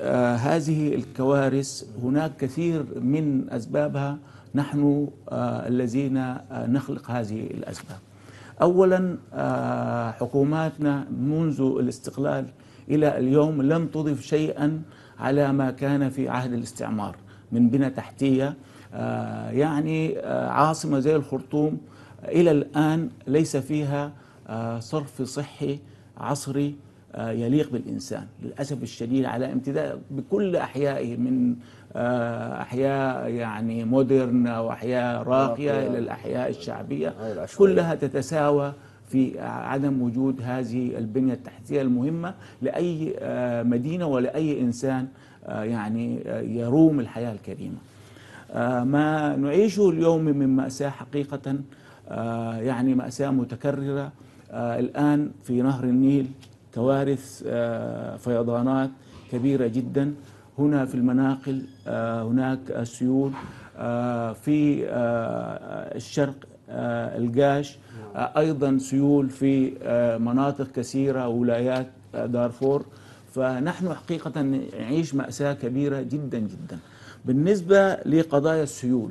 آه، هذه الكوارث هناك كثير من أسبابها نحن آه، الذين آه، نخلق هذه الأسباب. أولا حكوماتنا منذ الاستقلال إلى اليوم لم تضف شيئا على ما كان في عهد الاستعمار من بنى تحتية يعني عاصمة زي الخرطوم. إلى الآن ليس فيها صرف صحي عصري يليق بالإنسان للأسف الشديد على امتداد بكل أحيائه من آه، أحياء يعني مودرن أو أحياء راقية إلى الأحياء الشعبية. كلها تتساوى في عدم وجود هذه البنية التحتية المهمة لأي آه، مدينة ولأي إنسان يعني يروم الحياة الكريمة. ما نعيشه اليوم من مأساة حقيقة يعني مأساة متكررة الآن في نهر النيل. كوارث آه، فيضانات كبيرة جدا. هنا في المناقل آه، هناك سيول آه، في الشرق القاش أيضا سيول في مناطق كثيرة ولايات دارفور. فنحن حقيقة نعيش مأساة كبيرة جدا جدا. بالنسبة لقضايا السيول